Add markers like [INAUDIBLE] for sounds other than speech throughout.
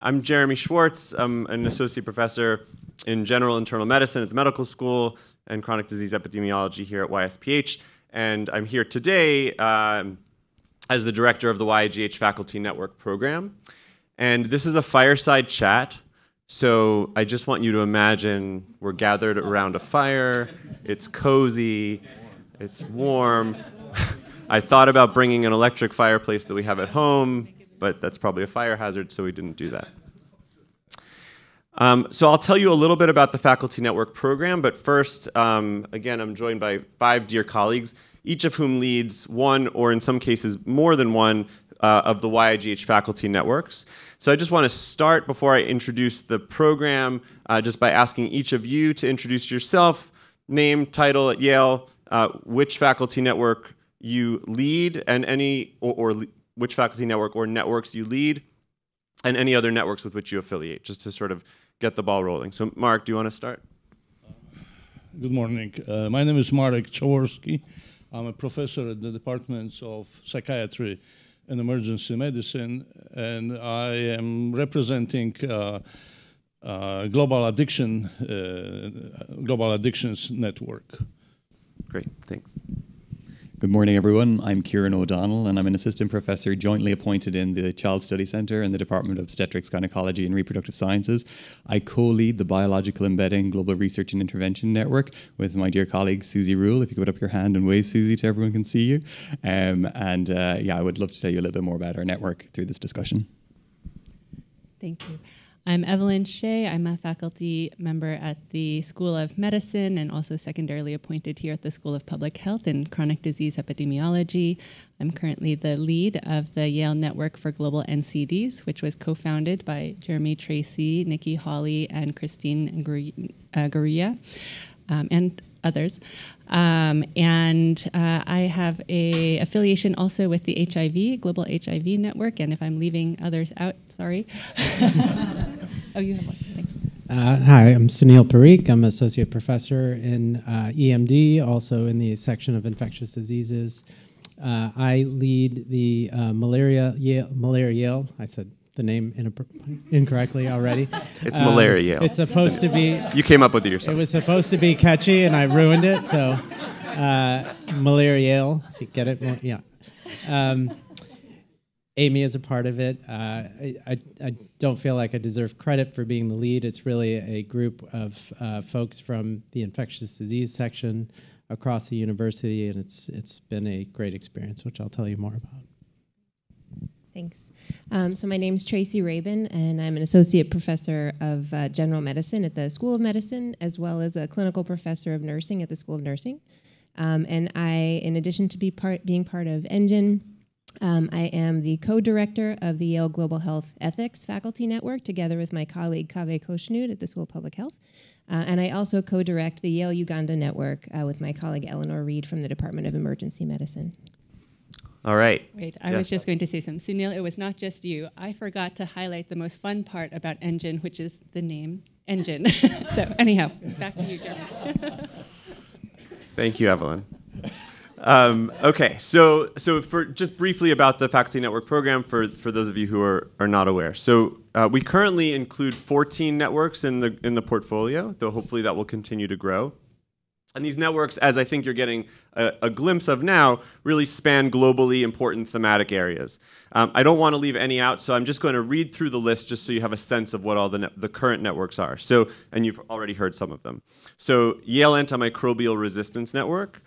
I'm Jeremy Schwartz. I'm an associate professor in general internal medicine at the medical school and chronic disease epidemiology here at YSPH. And I'm here today um, as the director of the YIGH Faculty Network program. And this is a fireside chat. So I just want you to imagine we're gathered around a fire, it's cozy, it's warm. [LAUGHS] I thought about bringing an electric fireplace that we have at home, but that's probably a fire hazard, so we didn't do that. Um, so I'll tell you a little bit about the Faculty Network program, but first, um, again, I'm joined by five dear colleagues, each of whom leads one, or in some cases, more than one, uh, of the YIGH faculty networks. So I just want to start before I introduce the program, uh, just by asking each of you to introduce yourself, name, title at Yale, uh, which faculty network you lead, and any, or, or which faculty network or networks you lead, and any other networks with which you affiliate, just to sort of get the ball rolling. So, Mark, do you want to start? Good morning. Uh, my name is Marek Chawarski. I'm a professor at the Department of Psychiatry and Emergency Medicine, and I am representing uh, uh, Global Addiction, uh, Global Addictions Network. Great, thanks. Good morning, everyone. I'm Kieran O'Donnell, and I'm an assistant professor jointly appointed in the Child Study Centre and the Department of Obstetrics, Gynecology, and Reproductive Sciences. I co lead the Biological Embedding Global Research and Intervention Network with my dear colleague Suzi Ruhl. If you put up your hand and wave, Suzi, to everyone can see you. Um, and uh, yeah, I would love to tell you a little bit more about our network through this discussion. Thank you. I'm Evelyn Hsieh. I'm a faculty member at the School of Medicine and also secondarily appointed here at the School of Public Health in Chronic Disease Epidemiology. I'm currently the lead of the Yale Network for Global NCDs, which was co founded by Jeremy Tracy, Nikki Hawley, and Christine Gurria, uh, um, and others. Um, and uh, I have a affiliation also with the HIV, Global HIV Network, and if I'm leaving others out, sorry. [LAUGHS] oh, you have one. Uh, hi, I'm Sunil Parikh. I'm associate professor in uh, EMD, also in the section of infectious diseases. Uh, I lead the uh, malaria Yale, malaria Yale. I said the name incorrectly already. [LAUGHS] It's um, MalarYale. It's supposed to be. You came up with it yourself. It was supposed to be catchy, and I ruined it. So, uh, MalarYale. So get it? Yeah. Um, Amy is a part of it. Uh, I, I, don't feel like I deserve credit for being the lead. It's really a group of uh, folks from the infectious disease section across the university, and it's it's been a great experience, which I'll tell you more about. Thanks. Um, so my name is Tracy Rabin, and I'm an associate professor of uh, general medicine at the School of Medicine, as well as a clinical professor of nursing at the School of Nursing. Um, and I, in addition to be part, being part of ENGINE, um, I am the co-director of the Yale Global Health Ethics Faculty Network, together with my colleague Kaveh Khoshnood at the School of Public Health. Uh, and I also co-direct the Yale Uganda Network uh, with my colleague Eleanor Reed from the Department of Emergency Medicine. All right. Wait, I yes. was just going to say something. Sunil, it was not just you. I forgot to highlight the most fun part about ENGINE, which is the name ENGINE. [LAUGHS] so, anyhow, back to you, Jeremy. Thank you, Evelyn. Um, okay, so so for just briefly about the faculty network program for, for those of you who are, are not aware. So uh, we currently include 14 networks in the in the portfolio, though hopefully that will continue to grow. And these networks, as I think you're getting a, a glimpse of now, really span globally important thematic areas. Um, I don't want to leave any out, so I'm just going to read through the list just so you have a sense of what all the, the current networks are. So, and you've already heard some of them. So, Yale Antimicrobial Resistance Network,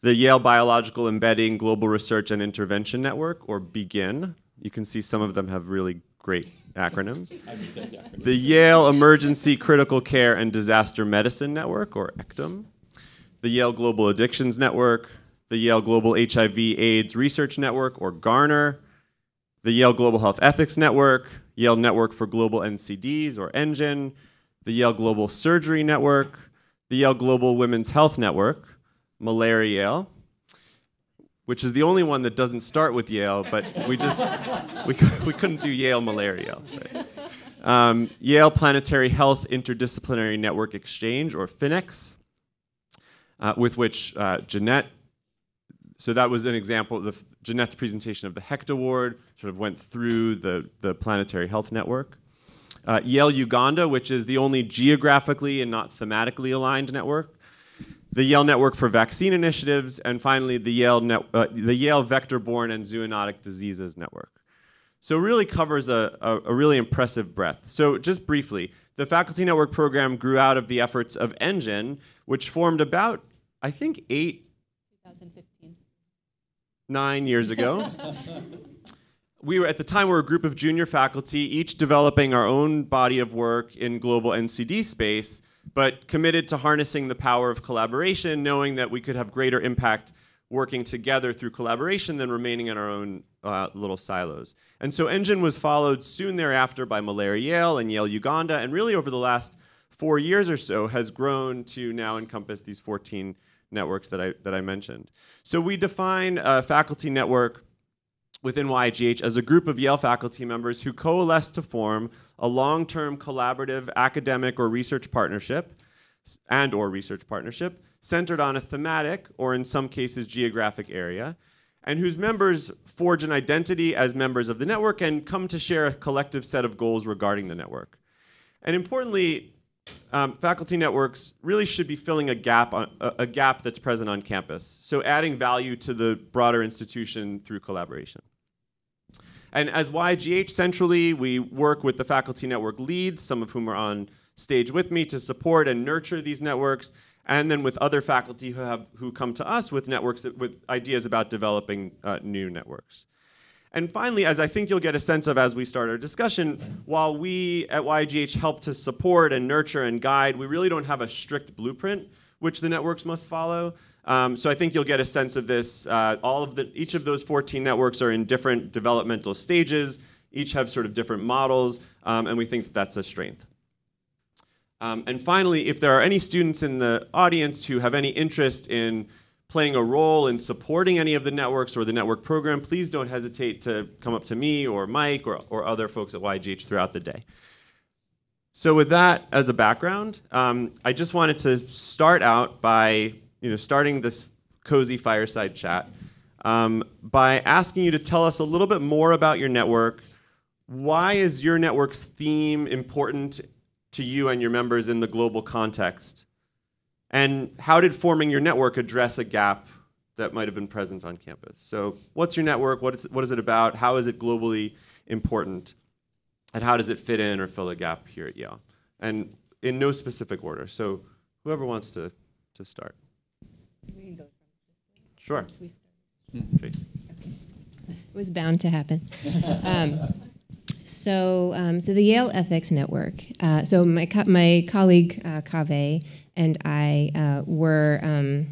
the Yale Biological Embedding Global Research and Intervention Network, or BEGIN. You can see some of them have really great [LAUGHS] acronyms. the Yale Emergency Critical Care and Disaster Medicine Network, or ECTEM the Yale Global Addictions Network, the Yale Global HIV AIDS Research Network, or Garner, the Yale Global Health Ethics Network, Yale Network for Global NCDs, or ENGINE, the Yale Global Surgery Network, the Yale Global Women's Health Network, Malaria Yale, which is the only one that doesn't start with Yale, but we just we, [LAUGHS] we couldn't do Yale Malaria. Right? Um, Yale Planetary Health Interdisciplinary Network Exchange, or PHINEX, uh, with which uh, Jeanette, so that was an example, the, Jeanette's presentation of the Hecht Award sort of went through the, the Planetary Health Network. uh, Yale Uganda, which is the only geographically and not thematically aligned network, the Yale Network for Vaccine Initiatives, and finally the Yale, Net, uh, the Yale Vector-Borne and Zoonotic Diseases Network. So it really covers a, a, a, really impressive breadth. So just briefly, the Faculty Network program grew out of the efforts of ENGINE, which formed about, I think, eight, 2015. nine years ago. [LAUGHS] we were at the time we were a group of junior faculty, each developing our own body of work in global NCD space, but committed to harnessing the power of collaboration, knowing that we could have greater impact working together through collaboration than remaining in our own uh, little silos. And so Engine was followed soon thereafter by Malaria Yale and Yale Uganda, and really over the last four years or so has grown to now encompass these 14 networks that I, that I mentioned. So we define a faculty network within YGH as a group of Yale faculty members who coalesce to form a long-term collaborative academic or research partnership and or research partnership centered on a thematic or in some cases geographic area and whose members forge an identity as members of the network and come to share a collective set of goals regarding the network. And importantly, um, faculty networks really should be filling a gap, on, a, a gap that's present on campus, so adding value to the broader institution through collaboration. And as YGH centrally, we work with the faculty network leads, some of whom are on stage with me, to support and nurture these networks, and then with other faculty who, have, who come to us with networks, that, with ideas about developing uh, new networks. And finally, as I think you'll get a sense of as we start our discussion, while we at YGH help to support and nurture and guide, we really don't have a strict blueprint which the networks must follow. Um, so I think you'll get a sense of this. Uh, all of the, each of those 14 networks are in different developmental stages. Each have sort of different models, um, and we think that that's a strength. Um, and finally, if there are any students in the audience who have any interest in playing a role in supporting any of the networks or the network program, please don't hesitate to come up to me or Mike or, or other folks at YGH throughout the day. So with that as a background, um, I just wanted to start out by you know, starting this cozy fireside chat um, by asking you to tell us a little bit more about your network. Why is your network's theme important to you and your members in the global context? And how did forming your network address a gap that might have been present on campus? So, what's your network? What is, what is it about? How is it globally important? And how does it fit in or fill a gap here at Yale? And in no specific order. So, whoever wants to, to start. Sure. It was bound to happen. [LAUGHS] um, so, um, so the Yale Ethics Network. Uh, so my co- my colleague uh, Kaveh and I uh, were um,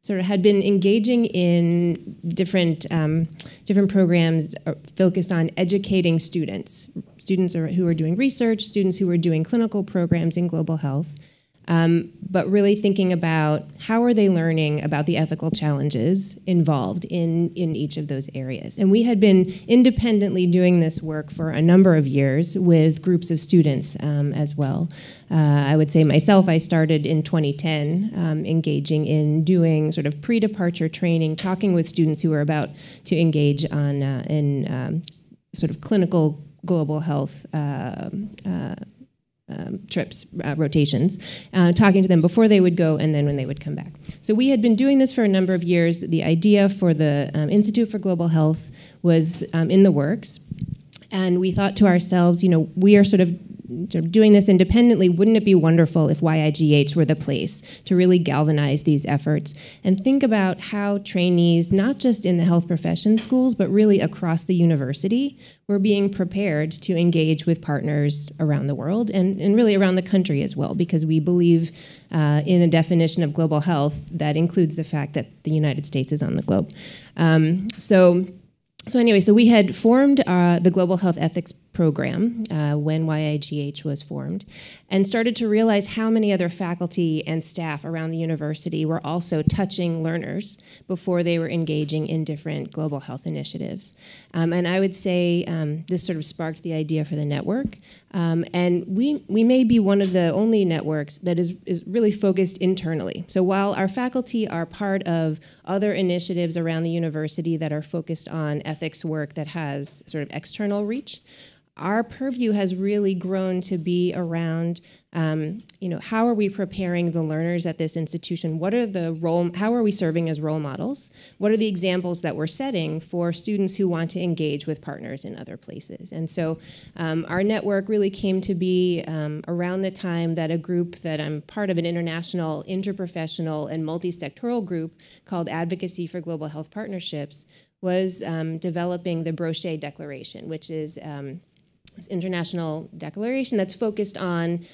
sort of had been engaging in different um, different programs uh, focused on educating students, students who are doing research, students who are doing clinical programs in global health. Um, but really thinking about how are they learning about the ethical challenges involved in, in each of those areas. And we had been independently doing this work for a number of years with groups of students um, as well. Uh, I would say myself, I started in 2010 um, engaging in doing sort of pre-departure training, talking with students who are about to engage on uh, in um, sort of clinical global health uh, uh um, trips, uh, rotations, uh, talking to them before they would go and then when they would come back. So we had been doing this for a number of years. The idea for the um, Institute for Global Health was um, in the works. And we thought to ourselves, you know, we are sort of doing this independently, wouldn't it be wonderful if YIGH were the place to really galvanize these efforts and think about how trainees, not just in the health profession schools, but really across the university, were being prepared to engage with partners around the world and, and really around the country as well, because we believe uh, in a definition of global health that includes the fact that the United States is on the globe. Um, so so anyway, so we had formed uh, the Global Health Ethics Program uh, when YIGH was formed, and started to realize how many other faculty and staff around the university were also touching learners before they were engaging in different global health initiatives. Um, and I would say um, this sort of sparked the idea for the network. Um, and we, we may be one of the only networks that is, is really focused internally. So while our faculty are part of other initiatives around the university that are focused on ethics work that has sort of external reach, our purview has really grown to be around um, you know how are we preparing the learners at this institution? What are the role how are we serving as role models? What are the examples that we're setting for students who want to engage with partners in other places? And so um, our network really came to be um, around the time that a group that i'm part of an international interprofessional and multi-sectoral group called advocacy for global health partnerships was um, developing the Brocher declaration which is um, this international declaration that's focused on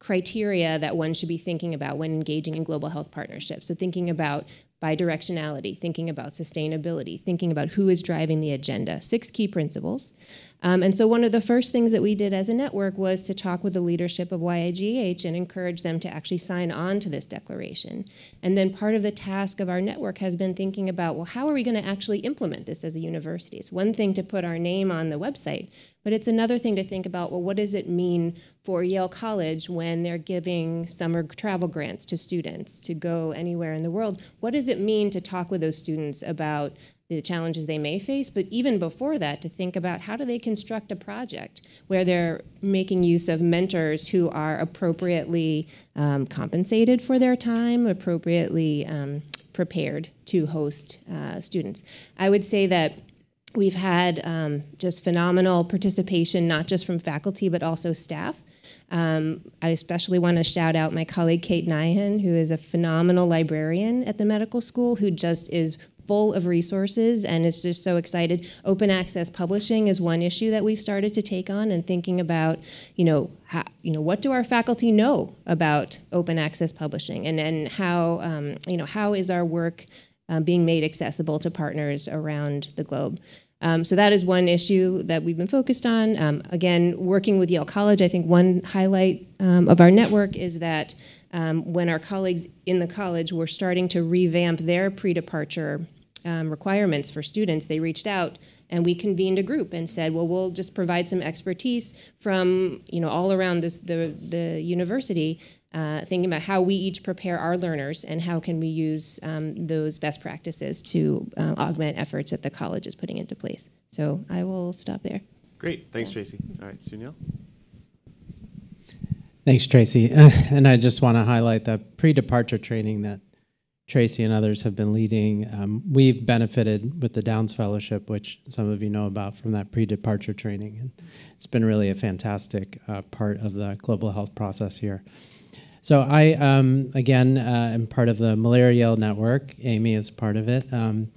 criteria that one should be thinking about when engaging in global health partnerships. So, thinking about bidirectionality, thinking about sustainability, thinking about who is driving the agenda. Six key principles. Um, and so, one of the first things that we did as a network was to talk with the leadership of YIGH and encourage them to actually sign on to this declaration. And then, part of the task of our network has been thinking about well, how are we going to actually implement this as a university? It's one thing to put our name on the website, but it's another thing to think about well, what does it mean for Yale College when they're giving summer travel grants to students to go anywhere in the world? What does it mean to talk with those students about the challenges they may face, but even before that, to think about how do they construct a project where they're making use of mentors who are appropriately um, compensated for their time, appropriately um, prepared to host uh, students. I would say that we've had um, just phenomenal participation, not just from faculty, but also staff. Um, I especially want to shout out my colleague Kate Nyhan, who is a phenomenal librarian at the medical school, who just is full of resources and is just so excited. Open access publishing is one issue that we've started to take on and thinking about, you know, how, you know, what do our faculty know about open access publishing and, and how, um, you know, how is our work um, being made accessible to partners around the globe? Um, so that is one issue that we've been focused on. Um, again, working with Yale College, I think one highlight um, of our network is that um, when our colleagues in the college were starting to revamp their pre-departure um, requirements for students, they reached out and we convened a group and said, well, we'll just provide some expertise from you know all around this, the the university, uh, thinking about how we each prepare our learners and how can we use um, those best practices to uh, augment efforts that the college is putting into place. So I will stop there. Great, thanks, Tracy. All right, Sunil. Thanks, Tracy. Uh, [LAUGHS] and I just want to highlight the pre-departure training that Tracy and others have been leading. Um, we've benefited with the Downs Fellowship, which some of you know about from that pre departure training. And it's been really a fantastic uh, part of the global health process here. So, I, um, again, uh, am part of the Malaria Yale Network. Amy is part of it. Um,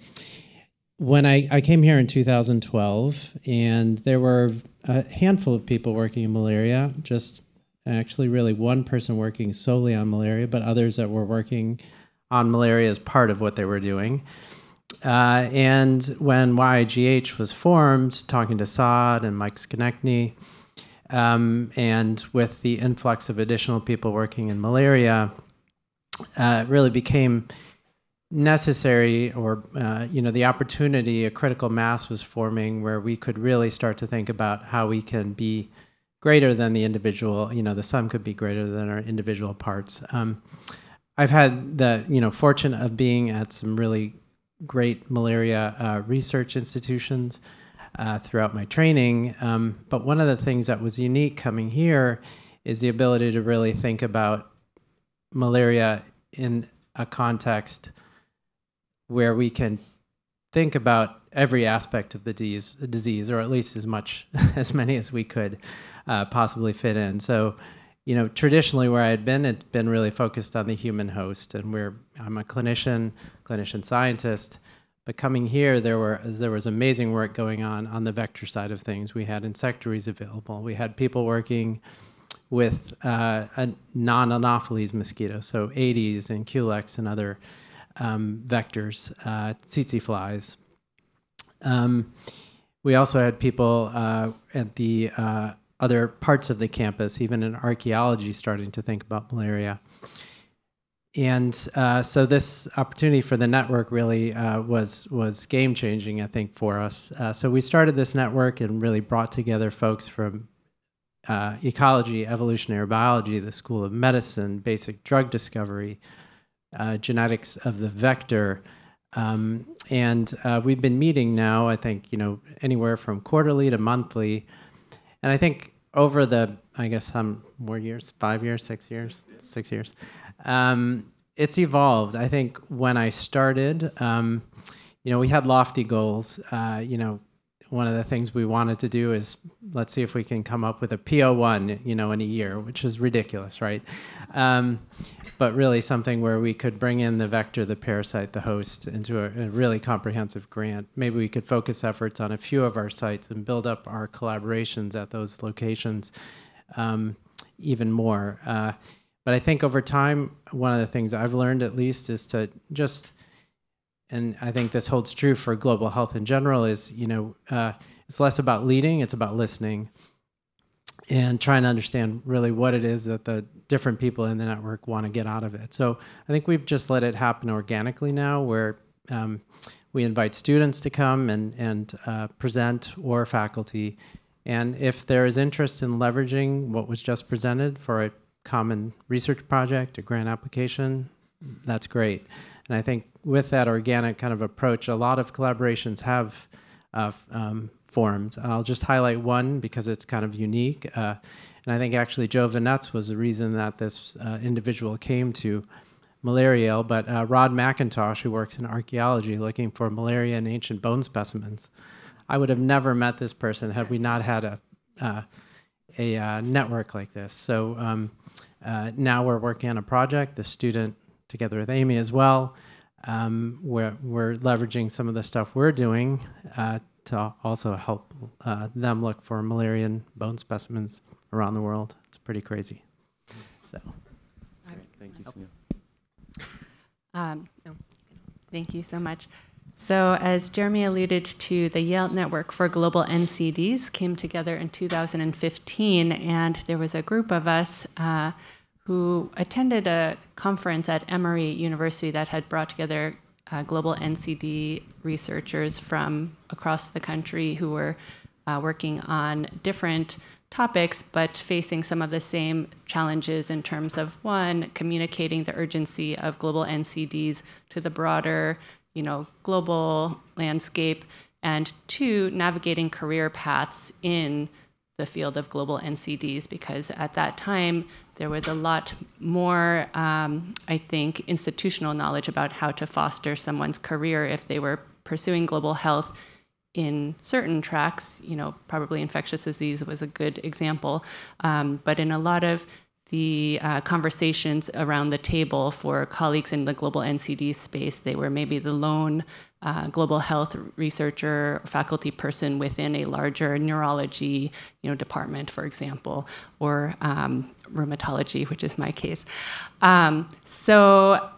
when I, I came here in 2012, and there were a handful of people working in malaria, just actually, really one person working solely on malaria, but others that were working on malaria as part of what they were doing. Uh, and when YIGH was formed, talking to Saad and Mike Skonieczny, um, and with the influx of additional people working in malaria, uh, it really became necessary or uh, you know the opportunity a critical mass was forming where we could really start to think about how we can be greater than the individual you know the sum could be greater than our individual parts um, I've had the you know fortune of being at some really great malaria uh, research institutions uh, throughout my training. Um, but one of the things that was unique coming here is the ability to really think about malaria in a context where we can think about every aspect of the disease, or at least as much [LAUGHS] as many as we could uh, possibly fit in. So you know, traditionally where I had been, it's been really focused on the human host, and we're I'm a clinician, clinician scientist. But coming here, there were there was amazing work going on on the vector side of things. We had insectaries available. We had people working with uh, non-Anopheles mosquito, so Aedes and Culex and other um, vectors, uh, tsetse flies. Um, we also had people uh, at the uh, other parts of the campus, even in archaeology, starting to think about malaria. And uh, so this opportunity for the network really uh, was was game changing, I think, for us. Uh, so we started this network and really brought together folks from uh, ecology, evolutionary biology, the School of Medicine, basic drug discovery, uh, genetics of the vector, um, and uh, we've been meeting now. I think you know anywhere from quarterly to monthly and I think over the, I guess, some more years, five years, six years, six years, um, it's evolved. I think when I started, um, you know, we had lofty goals. Uh, you know, one of the things we wanted to do is let's see if we can come up with a PO1, you know, in a year, which is ridiculous, right? Um, but really something where we could bring in the vector, the parasite, the host into a, a, really comprehensive grant. Maybe we could focus efforts on a few of our sites and build up our collaborations at those locations um, even more. Uh, but I think over time, one of the things I've learned at least is to just and I think this holds true for global health in general, is you know uh, it's less about leading, it's about listening, and trying to understand really what it is that the different people in the network want to get out of it. So I think we've just let it happen organically now, where um, we invite students to come and and uh, present or faculty, and if there is interest in leveraging what was just presented for a common research project, a grant application, that's great. And I think with that organic kind of approach, a lot of collaborations have uh, um, formed. I'll just highlight one because it's kind of unique. Uh, and I think actually Joe Vinetz was the reason that this uh, individual came to Malaria but uh, Rod McIntosh, who works in archaeology looking for malaria in ancient bone specimens. I would have never met this person had we not had a, uh, a uh, network like this. So um, now we're working on a project. The student together with Amy as well. Um, we're, we're leveraging some of the stuff we're doing uh, to also help uh, them look for Malarian bone specimens around the world. It's pretty crazy. So, thank you, Sunil. Um, Thank you so much. So, as Jeremy alluded to, the Yale Network for Global NCDs came together in 2015, and there was a group of us. Uh, who attended a conference at Emory University that had brought together uh, global NCD researchers from across the country who were uh, working on different topics, but facing some of the same challenges in terms of one, communicating the urgency of global NCDs to the broader, you know, global landscape, and two, navigating career paths in the field of global NCDs, because at that time there was a lot more, um, I think, institutional knowledge about how to foster someone's career if they were pursuing global health in certain tracks. You know, probably infectious disease was a good example, um, but in a lot of the uh, conversations around the table for colleagues in the global NCD space, they were maybe the lone uh, global health researcher or faculty person within a larger neurology you know, department, for example, or um, rheumatology, which is my case. Um, so,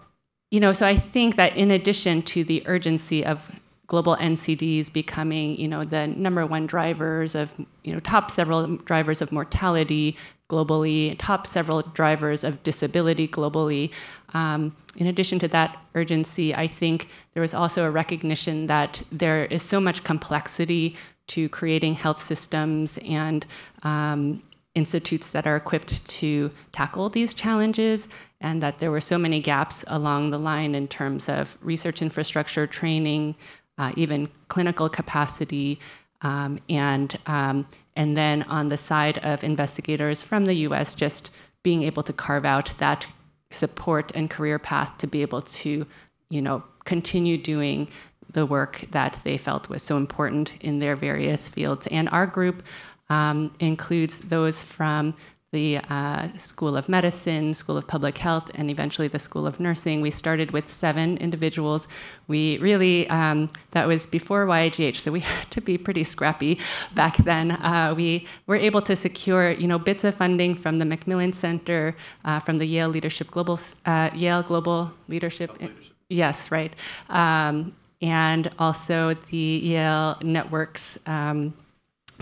you know, so I think that in addition to the urgency of global NCDs becoming, you know, the number one drivers of, you know, top several drivers of mortality globally, top several drivers of disability globally. Um, in addition to that urgency, I think there was also a recognition that there is so much complexity to creating health systems and um, institutes that are equipped to tackle these challenges, and that there were so many gaps along the line in terms of research infrastructure, training, uh, even clinical capacity, um, and um, and then on the side of investigators from the U.S., just being able to carve out that support and career path to be able to, you know, continue doing the work that they felt was so important in their various fields. And our group um, includes those from the uh, School of Medicine, School of Public Health, and eventually the School of Nursing. We started with seven individuals. We really, um, that was before YIGH, so we [LAUGHS] had to be pretty scrappy back then. Uh, we were able to secure, you know, bits of funding from the Macmillan Center, uh, from the Yale Leadership Global, uh, Yale Global Leadership. leadership. Yes, right. Um, and also the Yale Networks um,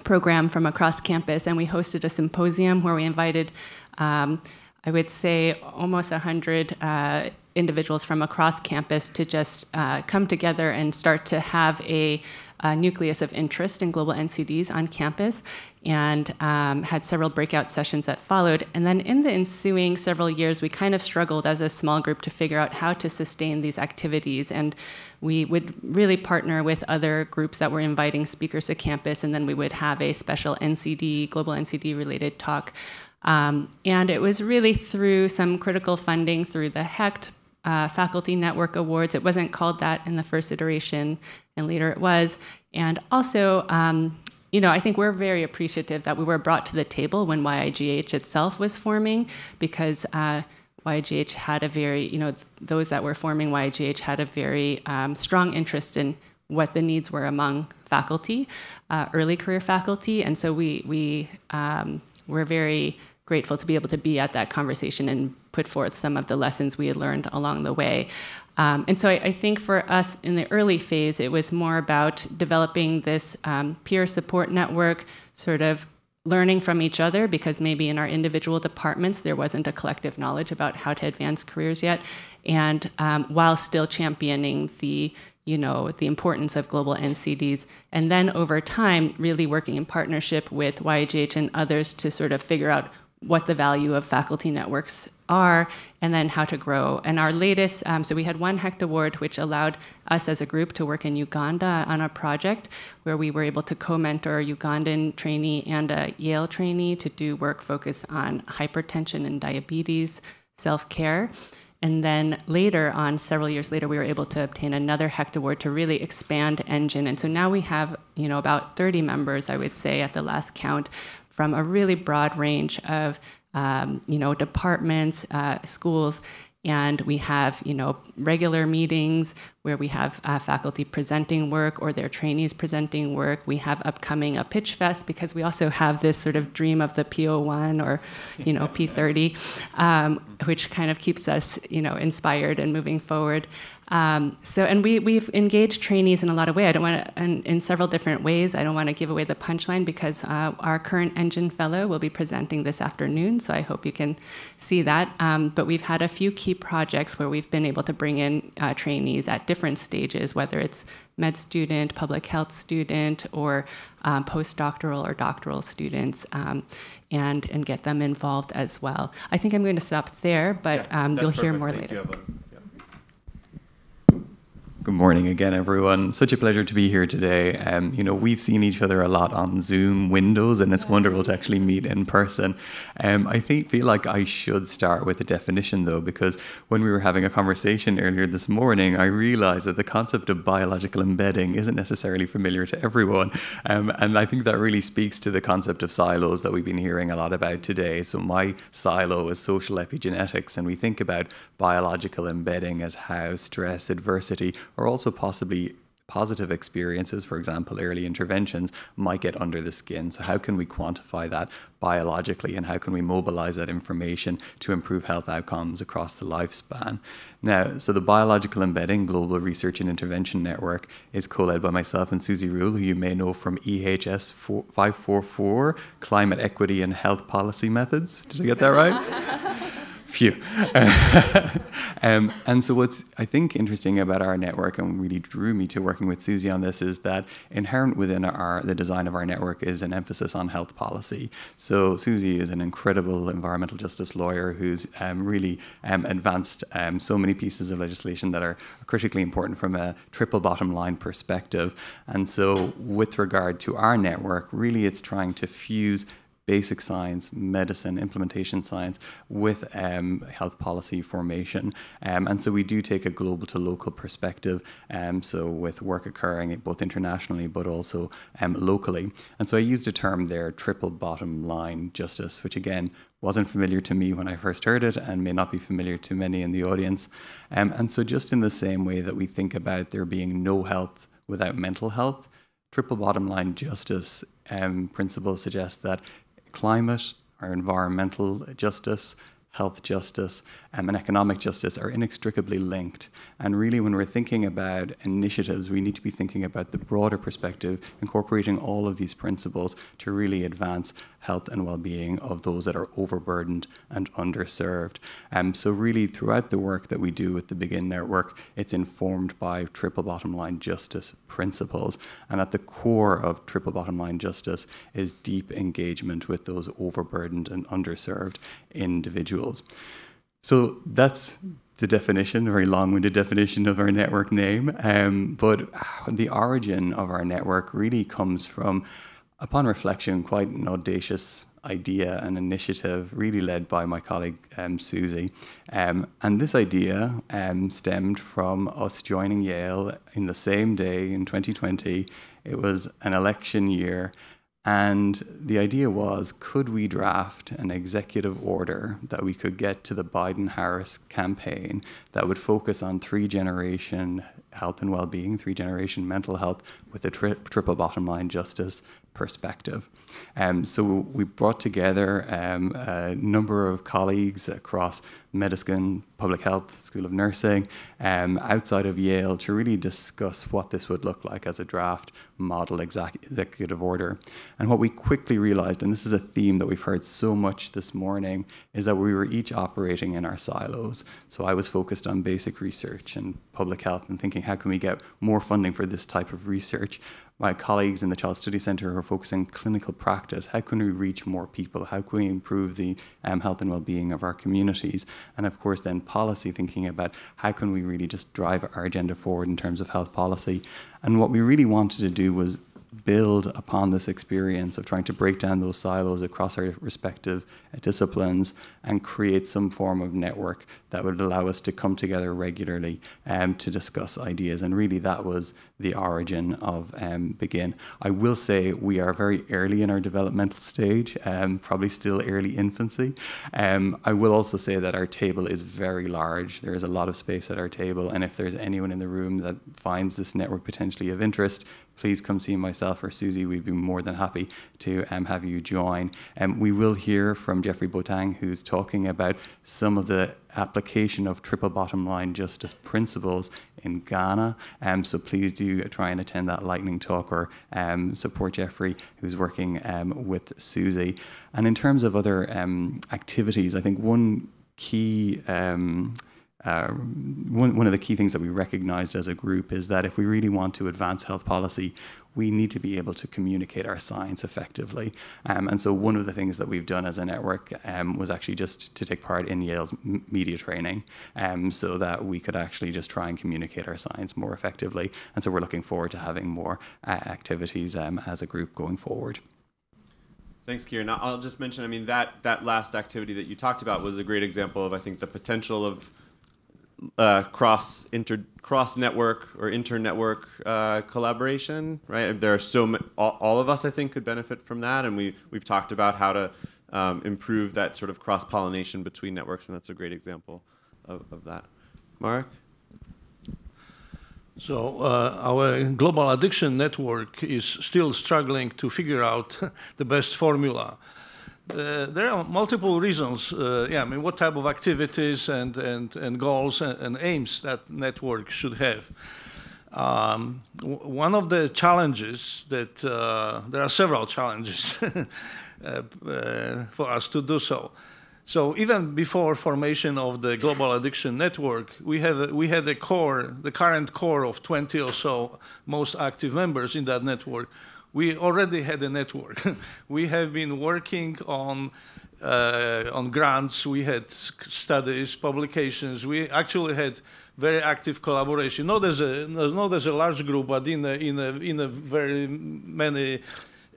program from across campus, and we hosted a symposium where we invited, um, I would say, almost 100 uh, individuals from across campus to just uh, come together and start to have a a nucleus of interest in global NCDs on campus and um, had several breakout sessions that followed. And then in the ensuing several years, we kind of struggled as a small group to figure out how to sustain these activities. And we would really partner with other groups that were inviting speakers to campus, and then we would have a special NCD, global NCD related talk. Um, and it was really through some critical funding through the Hecht uh, Faculty Network Awards. It wasn't called that in the first iteration, and later it was. And also, um, you know, I think we're very appreciative that we were brought to the table when YIGH itself was forming because uh, YIGH had a very, you know, those that were forming YIGH had a very um, strong interest in what the needs were among faculty, uh, early career faculty, and so we we um, were very grateful to be able to be at that conversation and put forth some of the lessons we had learned along the way. Um, and so I, I, think for us in the early phase, it was more about developing this um, peer support network, sort of learning from each other, because maybe in our individual departments there wasn't a collective knowledge about how to advance careers yet, and um, while still championing the you know the importance of global NCDs, and then over time really working in partnership with YIGH and others to sort of figure out what the value of faculty networks are and then how to grow. And our latest, um, so we had one Hecht award, which allowed us as a group to work in Uganda on a project where we were able to co mentor a Ugandan trainee and a Yale trainee to do work focused on hypertension and diabetes self care. And then later on, several years later, we were able to obtain another Hecht award to really expand ENGINE. And so now we have, you know, about 30 members, I would say, at the last count, from a really broad range of um, you know departments, uh, schools, and we have you know regular meetings where we have uh, faculty presenting work or their trainees presenting work. We have upcoming a pitch fest because we also have this sort of dream of the PO1 or you know P30, um, which kind of keeps us you know inspired and moving forward. Um, so, and we, we've engaged trainees in a lot of ways. I don't want to, in, in, several different ways. I don't want to give away the punchline because uh, our current ENGINE fellow will be presenting this afternoon, so I hope you can see that. Um, but we've had a few key projects where we've been able to bring in uh, trainees at different stages, whether it's med student, public health student, or um, postdoctoral or doctoral students. Um, and, and get them involved as well. I think I'm going to stop there, but yeah, um, you'll hear more Thank later. Good morning again, everyone. Such a pleasure to be here today. Um, you know, we've seen each other a lot on Zoom windows, and it's wonderful to actually meet in person. Um, I think, feel like I should start with a definition, though, because when we were having a conversation earlier this morning, I realized that the concept of biological embedding isn't necessarily familiar to everyone. Um, and I think that really speaks to the concept of silos that we've been hearing a lot about today. So, my silo is social epigenetics, and we think about biological embedding as how stress, adversity, or also possibly positive experiences, for example, early interventions, might get under the skin. So, how can we quantify that biologically and how can we mobilize that information to improve health outcomes across the lifespan? Now, so the Biological Embedding Global Research and Intervention Network is co led by myself and Suzi Ruhl, who you may know from EHS 544 Climate Equity and Health Policy Methods. Did I get that right? [LAUGHS] Phew. [LAUGHS] um, and so, what's I think interesting about our network and really drew me to working with Suzi on this is that inherent within our the design of our network is an emphasis on health policy. So, Suzi is an incredible environmental justice lawyer who's um, really um, advanced um, so many pieces of legislation that are critically important from a triple bottom line perspective. And so, with regard to our network, really, it's trying to fuse basic science, medicine, implementation science with um, health policy formation. Um, and so we do take a global to local perspective. Um, so with work occurring both internationally but also um, locally. And so I used a term there, triple bottom line justice, which again wasn't familiar to me when I first heard it and may not be familiar to many in the audience. Um, and so just in the same way that we think about there being no health without mental health, triple bottom line justice um, principle suggests that climate, our environmental justice, health justice, um, and economic justice are inextricably linked. And really, when we're thinking about initiatives, we need to be thinking about the broader perspective, incorporating all of these principles to really advance health and well-being of those that are overburdened and underserved. Um, so really, throughout the work that we do with the Begin Network, it's informed by triple bottom line justice principles. And at the core of triple bottom line justice is deep engagement with those overburdened and underserved individuals. So that's the definition, a very long-winded definition of our network name. Um, but the origin of our network really comes from upon reflection, quite an audacious idea and initiative, really led by my colleague um, Suzi. Um, and this idea um, stemmed from us joining Yale in the same day in 2020. It was an election year. And the idea was could we draft an executive order that we could get to the Biden Harris campaign that would focus on three generation health and well being, three generation mental health, with a tri- triple bottom line justice perspective. Um, so we brought together um, a number of colleagues across medicine, public health, School of Nursing, um, outside of Yale to really discuss what this would look like as a draft model executive order. And what we quickly realized, and this is a theme that we've heard so much this morning, is that we were each operating in our silos. So I was focused on basic research and public health and thinking, how can we get more funding for this type of research? My colleagues in the Child Study Centre who are focusing on clinical practice. How can we reach more people? How can we improve the um, health and well-being of our communities? And of course, then policy, thinking about how can we really just drive our agenda forward in terms of health policy. And what we really wanted to do was build upon this experience of trying to break down those silos across our respective disciplines and create some form of network that would allow us to come together regularly um, to discuss ideas. And really, that was the origin of um, Begin. I will say we are very early in our developmental stage, um, probably still early infancy. Um, I will also say that our table is very large. There is a lot of space at our table. And if there's anyone in the room that finds this network potentially of interest, please come see myself or Suzi. We'd be more than happy to um, have you join. Um, we will hear from Jeffrey Boateng, who's talking about some of the application of triple bottom line justice principles in Ghana. Um, so please do try and attend that lightning talk or um, support Jeffrey, who's working um, with Suzi. And in terms of other um, activities, I think one key um, uh, one, one of the key things that we recognized as a group is that if we really want to advance health policy, we need to be able to communicate our science effectively. Um, and so one of the things that we've done as a network um, was actually just to take part in Yale's media training um, so that we could actually just try and communicate our science more effectively. And so we're looking forward to having more uh, activities um, as a group going forward. Thanks, Kieran. I'll just mention, I mean, that, that last activity that you talked about was a great example of, I think, the potential of uh, cross inter cross network or inter network uh, collaboration, right? There are so all, all, of us I think could benefit from that, and we we've talked about how to um, improve that sort of cross pollination between networks, and that's a great example of, of that. Mark. So uh, our global addiction network is still struggling to figure out [LAUGHS] the best formula. Uh, there are multiple reasons. Uh, yeah, I mean, what type of activities and, and, and goals and, and aims that network should have. Um, one of the challenges that uh, there are several challenges [LAUGHS] uh, uh, for us to do so. So even before formation of the Global Addiction Network, we have we had a core, the current core of 20 or so most active members in that network we already had a network. [LAUGHS] we have been working on uh, on grants. We had studies, publications. We actually had very active collaboration. Not as a not as a large group, but in a, in a, in a very many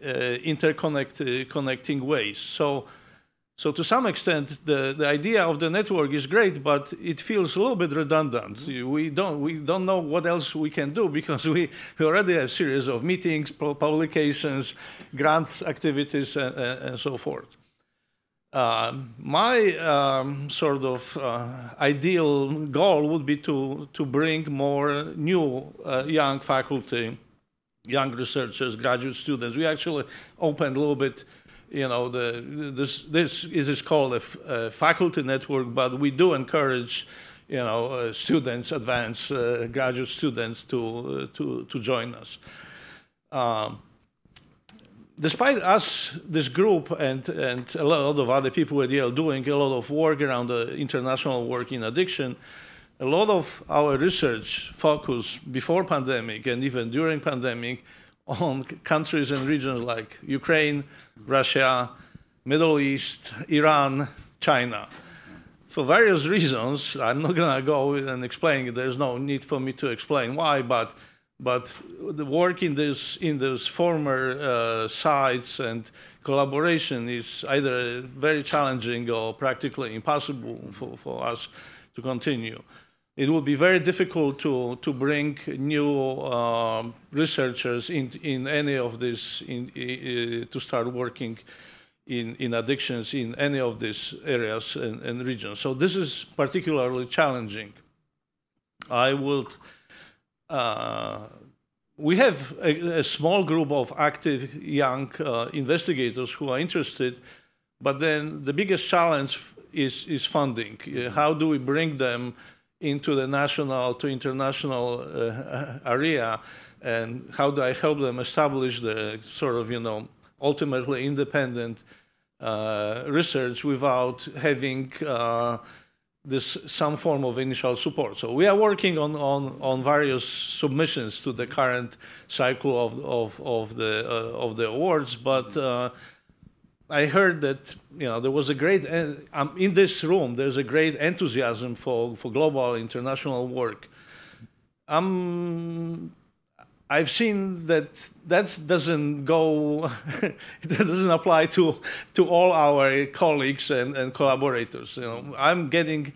uh, interconnect connecting ways. So so to some extent, the, the idea of the network is great, but it feels a little bit redundant. We don't, we don't know what else we can do [LAUGHS] because we, we already have a series of meetings, publications, grants activities, and, and so forth. Uh, my um, sort of uh, ideal goal would be to, to bring more new uh, young faculty, young researchers, graduate students. We actually opened a little bit you know, the, this, this is called a, faculty network, but we do encourage, you know, uh, students, advanced uh, graduate students to, uh, to, to join us. Um, despite us, this group and, and a lot of other people at Yale doing a lot of work around the international work in addiction, a lot of our research focus before pandemic and even during pandemic on countries and regions like Ukraine, Russia, Middle East, Iran, China. For various reasons, I'm not going to go and explain. It. There's no need for me to explain why, but but the work in this in those former uh, sites and collaboration is either very challenging or practically impossible for, for us to continue it will be very difficult to, to bring new uh, researchers in, in any of this, in, uh, to start working in, in addictions in any of these areas and, and regions. So this is particularly challenging. I would, uh, we have a, a, small group of active young uh, investigators who are interested, but then the biggest challenge is, is funding. How do we bring them into the national to international uh, area and how do I help them establish the sort of, you know, ultimately independent uh, research without having uh, this some form of initial support. So we are working on, on, on various submissions to the current cycle of, of, of, the, uh, of the awards, but uh, I heard that you know there was a great um, in this room. There's a great enthusiasm for for global international work. Um, I've seen that that doesn't go, [LAUGHS] that doesn't apply to to all our colleagues and, and collaborators. You know, I'm getting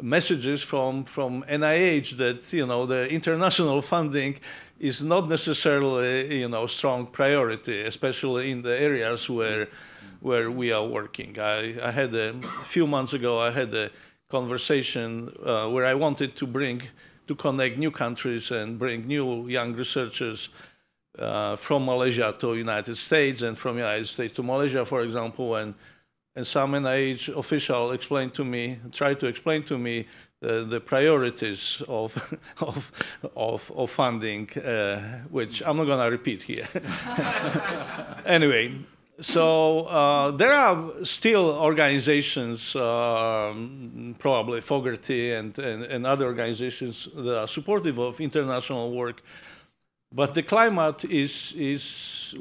messages from from NIH that you know the international funding is not necessarily you know strong priority, especially in the areas where where we are working. I, I had a, a few months ago, I had a conversation uh, where I wanted to bring, to connect new countries and bring new young researchers uh, from Malaysia to United States and from United States to Malaysia, for example, and and some NIH official explained to me, tried to explain to me uh, the priorities of, [LAUGHS] of, of, of funding, uh, which I'm not going to repeat here. [LAUGHS] anyway, so uh, there are still organizations, um, probably Fogarty and, and, and, other organizations that are supportive of international work. But the climate is, is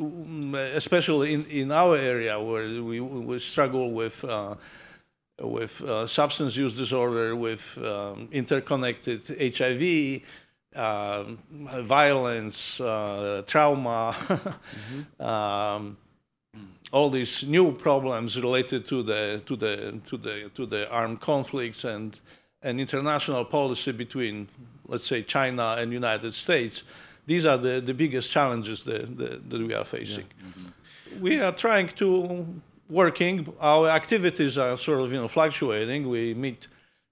especially in, in our area where we, we struggle with, uh, with uh, substance use disorder, with um, interconnected HIV, um, violence, uh, trauma, [LAUGHS] mm -hmm. um, all these new problems related to the to the to the to the armed conflicts and and international policy between let's say China and United States these are the, the biggest challenges that, that, that we are facing yeah. mm -hmm. we are trying to working our activities are sort of you know fluctuating we meet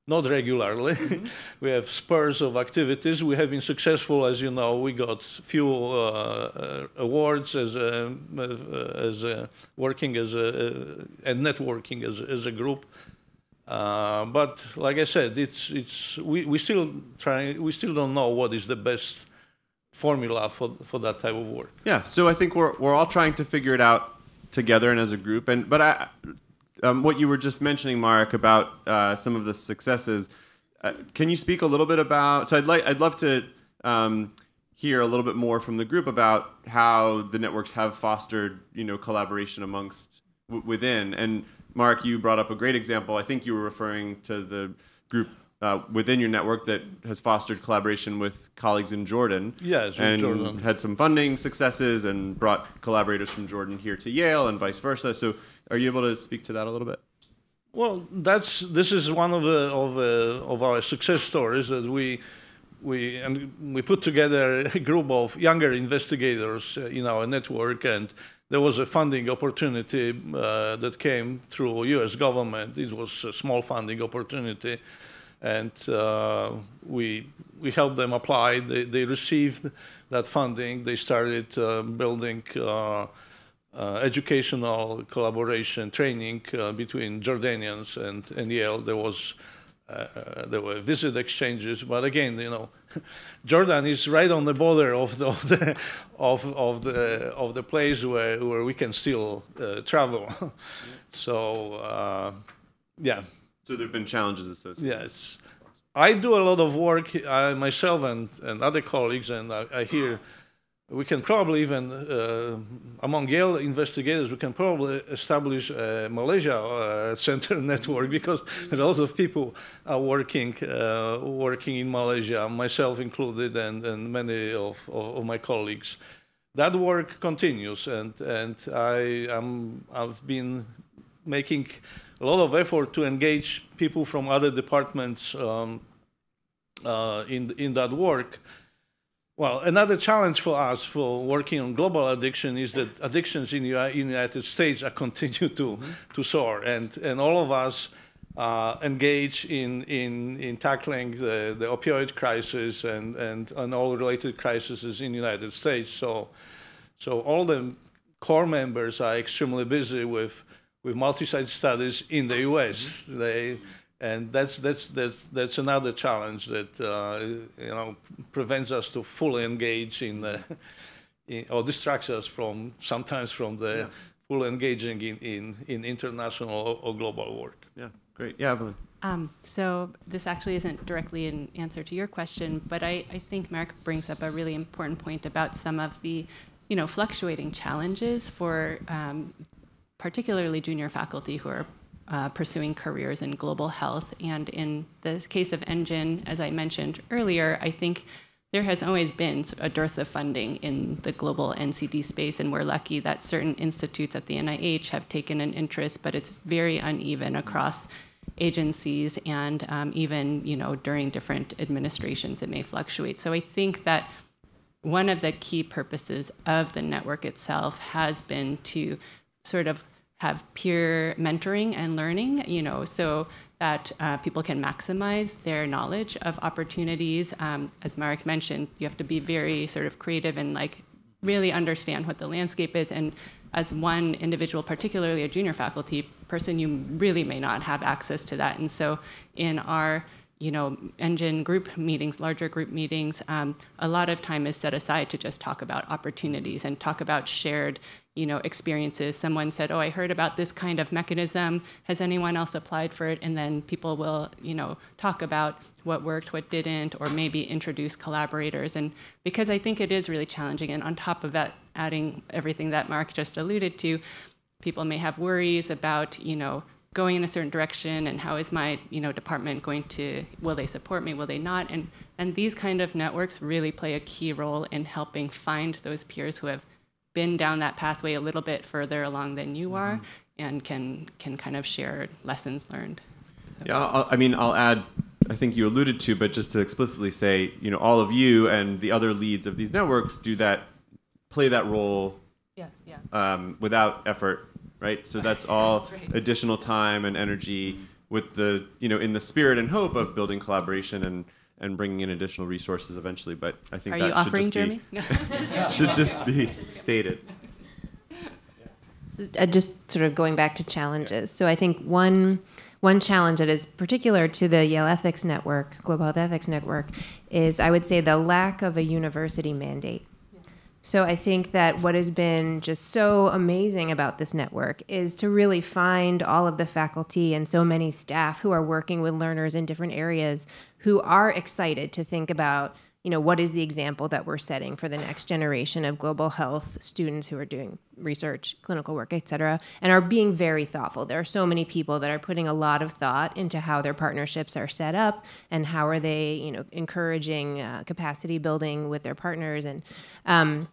not regularly. [LAUGHS] We have spurs of activities. We have been successful, as you know. We got few uh, uh awards as a, uh, as a working as a uh, and networking as as a group. Uh, but like I said, it's it's we, we still trying. We still don't know what is the best formula for for that type of work. Yeah. So I think we're we're all trying to figure it out together and as a group. And but I um, what you were just mentioning, Mark, about uh, some of the successes. Uh, can you speak a little bit about? So I'd like, I'd love to um, hear a little bit more from the group about how the networks have fostered, you know, collaboration amongst within. And Mark, you brought up a great example. I think you were referring to the group uh, within your network that has fostered collaboration with colleagues in Jordan. Yes, and Jordan. had some funding successes and brought collaborators from Jordan here to Yale and vice versa. So are you able to speak to that a little bit? Well, that's this is one of the of uh, of our success stories that we we and we put together a [LAUGHS] group of younger investigators uh, in our network, and there was a funding opportunity uh, that came through U.S. government. It was a small funding opportunity, and uh, we we helped them apply. They they received that funding. They started uh, building uh, educational collaboration training uh, between Jordanians and, and Yale. There was uh, there were visit exchanges, but again, you know, [LAUGHS] Jordan is right on the border of the [LAUGHS] of the of, of the of the place where, where we can still uh, travel. [LAUGHS] so uh, yeah. So there have been challenges associated. Yes, I do a lot of work I, myself and, and other colleagues, and I, I hear we can probably even, uh, among Yale investigators, we can probably establish a Malaysia uh, center [LAUGHS] network because a lot of people are working uh, working in Malaysia, myself included, and, and many of, of, of, my colleagues. That work continues, and, and I am, I've been making a lot of effort to engage people from other departments um, uh, in, in that work. Well, another challenge for us for working on global addiction is that addictions in, the United States are [LAUGHS] continue to, mm -hmm. to soar, and, and all of us uh, engage in, in, in tackling the, the opioid crisis and, and, and all related crises in the United States. So, so all the core members are extremely busy with, with multi-site studies in the U.S. Mm -hmm. They and that's that's that's that's another challenge that uh, you know prevents us to fully engage in, the, [LAUGHS] in, or distracts us from sometimes from the yeah. fully engaging in, in, in international or, or, global work. Yeah, great. Yeah, Evelyn. Um, so this actually isn't directly an answer to your question, but I, I think Mark brings up a really important point about some of the you know fluctuating challenges for um, particularly junior faculty who are uh, pursuing careers in global health. And in the case of ENGINE, as I mentioned earlier, I think there has always been a dearth of funding in the global NCD space, and we're lucky that certain institutes at the NIH have taken an interest, but it's very uneven across agencies and um, even you know during different administrations it may fluctuate. So I think that one of the key purposes of the network itself has been to sort of have peer mentoring and learning, you know, so that uh, people can maximize their knowledge of opportunities. Um, as Marek mentioned, you have to be very sort of creative and like really understand what the landscape is. And as one individual, particularly a junior faculty person, you really may not have access to that. And so in our you know, ENGINE group meetings, larger group meetings, um, a lot of time is set aside to just talk about opportunities and talk about shared you know, experiences. Someone said, "Oh, I heard about this kind of mechanism. Has anyone else applied for it?" And then people will, you know, talk about what worked, what didn't, or maybe introduce collaborators. And because I think it is really challenging, and on top of that, adding everything that Mark just alluded to, people may have worries about, you know, going in a certain direction and how is my you know department going to will they support me will they not and and these kind of networks really play a key role in helping find those peers who have been down that pathway a little bit further along than you are mm-hmm. and can can kind of share lessons learned. So. Yeah, I'll, I mean, I'll add. I think you alluded to, but just to explicitly say, you know, all of you and the other leads of these networks do that, play that role. Yes. Yeah. Um, without effort, right? So that's [LAUGHS] all that's right. additional time and energy with the, you know, in the spirit and hope of building collaboration and and bringing in additional resources eventually. But I think Are that you offering, should Jeremy? just be, [LAUGHS] [LAUGHS] should just be stated. So, uh, just sort of going back to challenges. So I think one one challenge that is particular to the Yale Ethics Network, Global Health Ethics Network, is I would say the lack of a university mandate. So I think that what has been just so amazing about this network is to really find all of the faculty and so many staff who are working with learners in different areas who are excited to think about, you know, what is the example that we're setting for the next generation of global health students who are doing research, clinical work, et cetera, and are being very thoughtful. There are so many people that are putting a lot of thought into how their partnerships are set up and how are they, you know, encouraging uh, capacity building with their partners and um,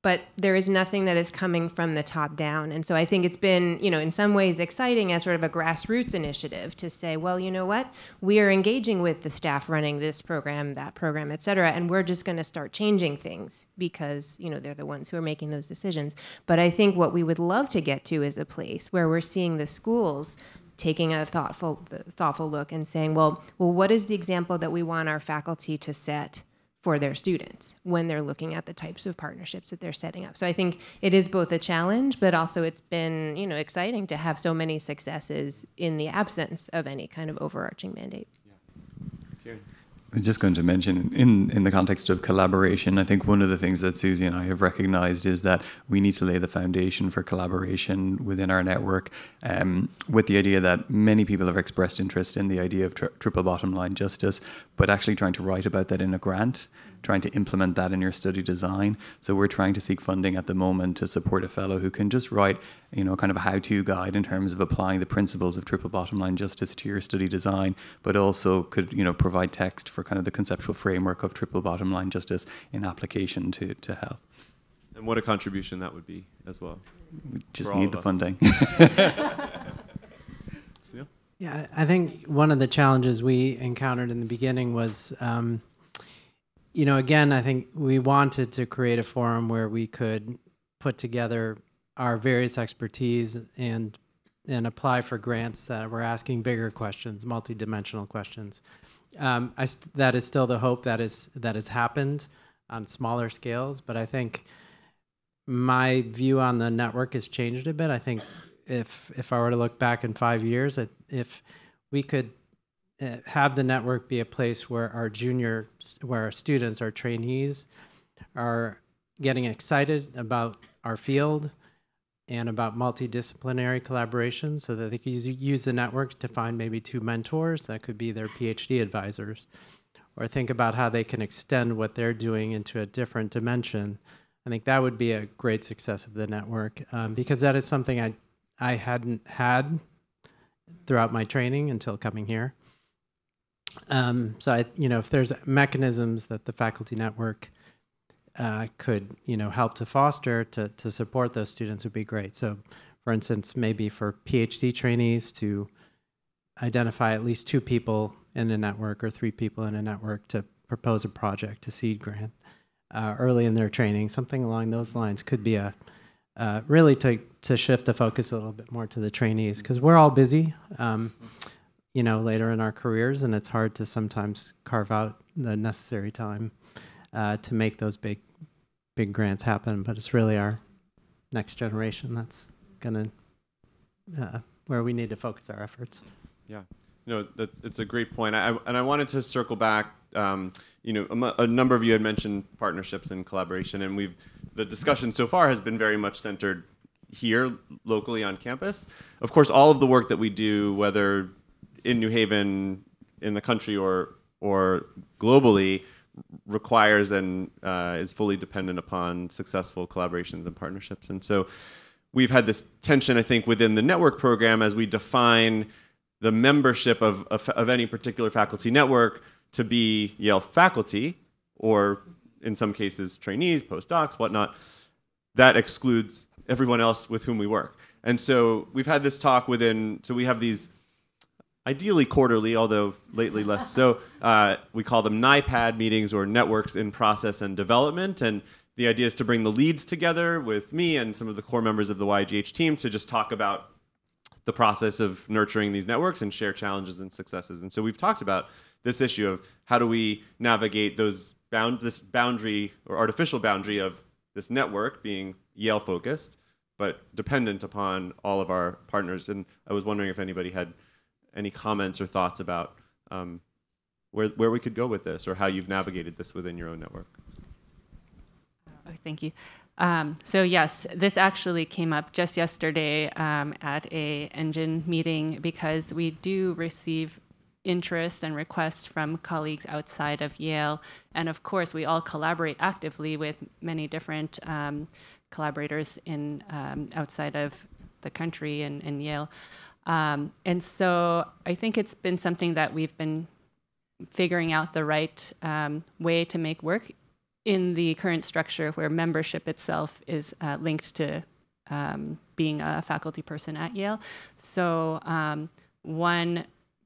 but there is nothing that is coming from the top down. And so I think it's been, you know, in some ways exciting as sort of a grassroots initiative to say, well, you know what? We are engaging with the staff running this program, that program, et cetera, and we're just going to start changing things because, you know, they're the ones who are making those decisions. But I think what we would love to get to is a place where we're seeing the schools taking a thoughtful thoughtful look and saying, well, well, what is the example that we want our faculty to set for their students when they're looking at the types of partnerships that they're setting up. So I think it is both a challenge, but also it's been you know exciting to have so many successes in the absence of any kind of overarching mandate. I was just going to mention, in, in the context of collaboration, I think one of the things that Suzi and I have recognized is that we need to lay the foundation for collaboration within our network um, with the idea that many people have expressed interest in the idea of tri- triple bottom line justice, but actually trying to write about that in a grant trying to implement that in your study design. So we're trying to seek funding at the moment to support a fellow who can just write, you know, kind of a how-to guide in terms of applying the principles of triple bottom line justice to your study design, but also could, you know, provide text for kind of the conceptual framework of triple bottom line justice in application to, to health. And what a contribution that would be as well. We just need the us. funding. [LAUGHS] yeah, I think one of the challenges we encountered in the beginning was um, you know, again, I think we wanted to create a forum where we could put together our various expertise and and apply for grants that were asking bigger questions, multidimensional questions. Um, I that is still the hope that is that has happened on smaller scales, but I think my view on the network has changed a bit. I think if if I were to look back in five years, if we could have the network be a place where our junior, where our students, our trainees, are getting excited about our field and about multidisciplinary collaboration so that they can use, use the network to find maybe two mentors that could be their PhD advisors or think about how they can extend what they're doing into a different dimension. I think that would be a great success of the network um, because that is something I, I hadn't had throughout my training until coming here. Um, so I, you know, if there's mechanisms that the faculty network uh, could, you know, help to foster to to support those students would be great. So, for instance, maybe for PhD trainees to identify at least two people in a network or three people in a network to propose a project to seed grant uh, early in their training, something along those lines could be a uh, really to to shift the focus a little bit more to the trainees because we're all busy. Um, you know, later in our careers, and it's hard to sometimes carve out the necessary time uh, to make those big, big grants happen. But it's really our next generation that's gonna uh, where we need to focus our efforts. Yeah, you know, that's, it's a great point. I, and I wanted to circle back. Um, you know, a, a, number of you had mentioned partnerships and collaboration, and we've the discussion so far has been very much centered here locally on campus. Of course, all of the work that we do, whether in New Haven, in the country, or or globally, requires and uh, is fully dependent upon successful collaborations and partnerships. And so, we've had this tension, I think, within the network program as we define the membership of, of, of any particular faculty network to be Yale faculty, or in some cases, trainees, postdocs, whatnot. That excludes everyone else with whom we work. And so we've had this talk within, so we have these ideally quarterly, although lately less so. Uh, we call them NIPAD meetings or networks in process and development. And the idea is to bring the leads together with me and some of the core members of the YIGH team to just talk about the process of nurturing these networks and share challenges and successes. And so we've talked about this issue of how do we navigate those bound this boundary or artificial boundary of this network being Yale focused, but dependent upon all of our partners. And I was wondering if anybody had any comments or thoughts about um, where, where we could go with this or how you've navigated this within your own network. Oh, thank you. Um, so yes, this actually came up just yesterday um, at a ENGINE meeting because we do receive interest and requests from colleagues outside of Yale, and of course we all collaborate actively with many different um, collaborators in um, outside of the country and, and Yale. Um, and so I think it's been something that we've been figuring out the right um, way to make work in the current structure where membership itself is uh, linked to um, being a faculty person at Yale. So um, one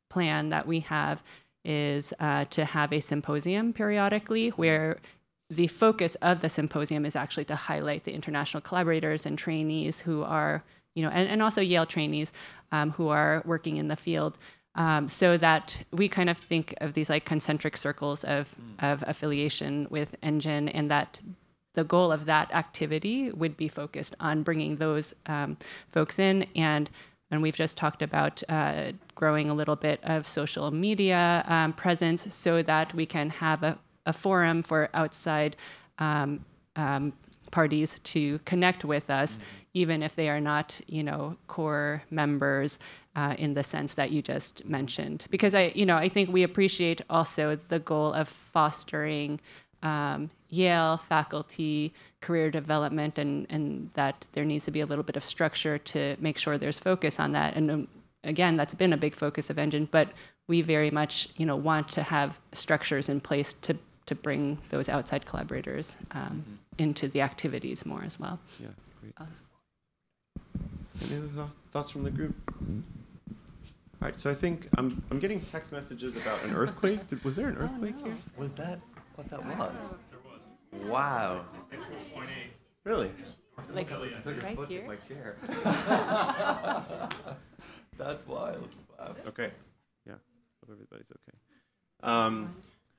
plan that we have is uh, to have a symposium periodically where the focus of the symposium is actually to highlight the international collaborators and trainees who are you know, and, and also Yale trainees um, who are working in the field um, so that we kind of think of these like concentric circles of, of affiliation with ENGINE, and that the goal of that activity would be focused on bringing those um, folks in and and we've just talked about uh, growing a little bit of social media um, presence so that we can have a, a forum for outside um, um, parties to connect with us, mm-hmm. Even if they are not, you know, core members uh, in the sense that you just mentioned. Because I, you know, I think we appreciate also the goal of fostering um, Yale faculty career development and, and that there needs to be a little bit of structure to make sure there's focus on that. And um, again, that's been a big focus of ENGINE, but we very much you know, want to have structures in place to, to bring those outside collaborators um, mm-hmm. into the activities more as well. Yeah, great. Any other thoughts from the group? All right, so I think I'm, I'm getting text messages about an earthquake. Did, was there an earthquake oh, no. here? Was that what that was? There was. Wow. Really? Like right here? My chair. That's wild. Wow. Okay. Yeah. Hope everybody's okay. Um,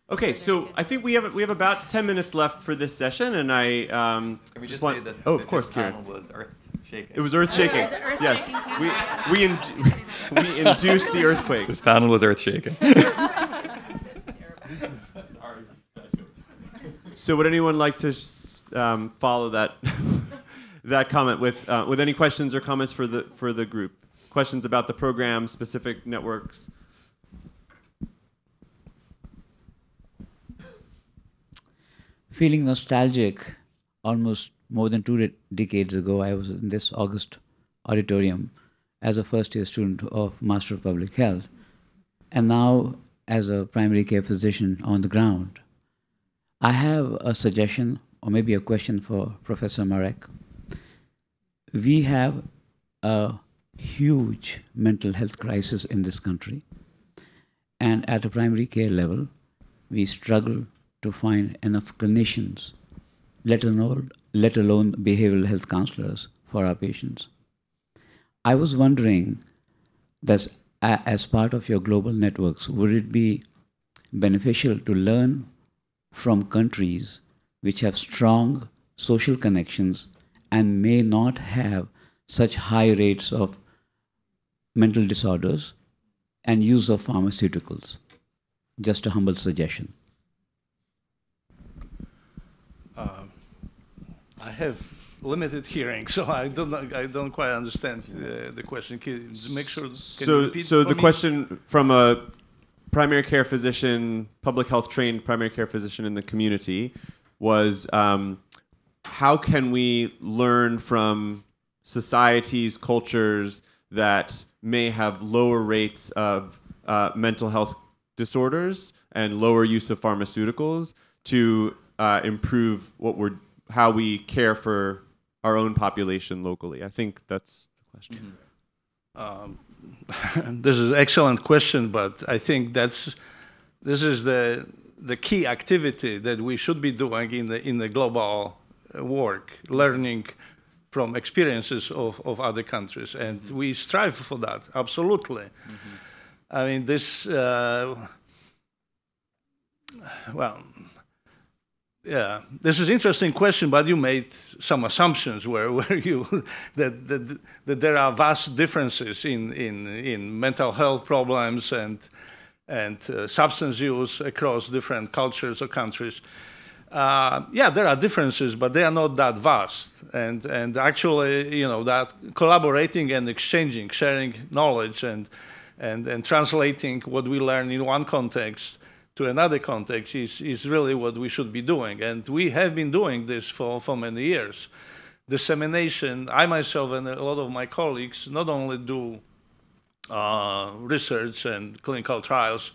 okay, so I think we have we have about ten minutes left for this session, and I um, Can we just, just want. say that oh, of course, Kieran. was earth shaking. It was earth shaking. earth yes, we we in, [LAUGHS] we induced the earthquake. This panel was earth shaking. [LAUGHS] So would anyone like to um, follow that [LAUGHS] that comment with uh, with any questions or comments for the for the group? Questions about the program, specific networks. Feeling nostalgic, almost more than two de- decades ago, I was in this August auditorium as a first year student of Master of Public Health, and now as a primary care physician on the ground. I have a suggestion or maybe a question for Professor Marek. We have a huge mental health crisis in this country. And at a primary care level, we struggle to find enough clinicians, let alone, let alone behavioral health counselors for our patients. I was wondering that as part of your global networks, would it be beneficial to learn from countries which have strong social connections and may not have such high rates of mental disorders and use of pharmaceuticals. Just a humble suggestion. Uh, I have limited hearing, [LAUGHS] so I don't I don't quite understand uh, the question. Can make sure. so, so the me? question from a primary care physician, public health trained primary care physician in the community was um, how can we learn from societies, cultures that may have lower rates of uh, mental health disorders and lower use of pharmaceuticals to uh, improve what we're how we care for our own population locally. I think that's the question. Mm-hmm. Um, [LAUGHS] this is an excellent question, but I think that's this is the the key activity that we should be doing in the in the global work, learning from experiences of, of other countries, and mm-hmm. we strive for that absolutely. Mm-hmm. I mean, this uh, well, yeah, this is interesting question, but you made some assumptions where, [LAUGHS] where you that, that that there are vast differences in in in mental health problems and and uh, substance use across different cultures or countries. Uh, yeah, there are differences, but they are not that vast. And and actually, you know, that collaborating and exchanging, sharing knowledge and and and translating what we learn in one context to another context is, is really what we should be doing. And we have been doing this for, for many years. Dissemination, I myself and a lot of my colleagues not only do uh, research and clinical trials,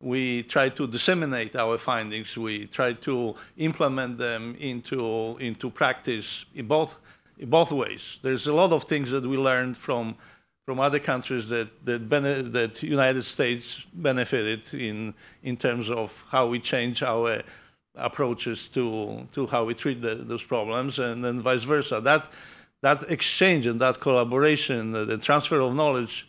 we try to disseminate our findings, we try to implement them into, into practice in both, in both ways. There's a lot of things that we learned from from other countries that that, that United States benefited in in terms of how we change our approaches to to how we treat the, those problems, and then vice versa. That that exchange and that collaboration, the transfer of knowledge,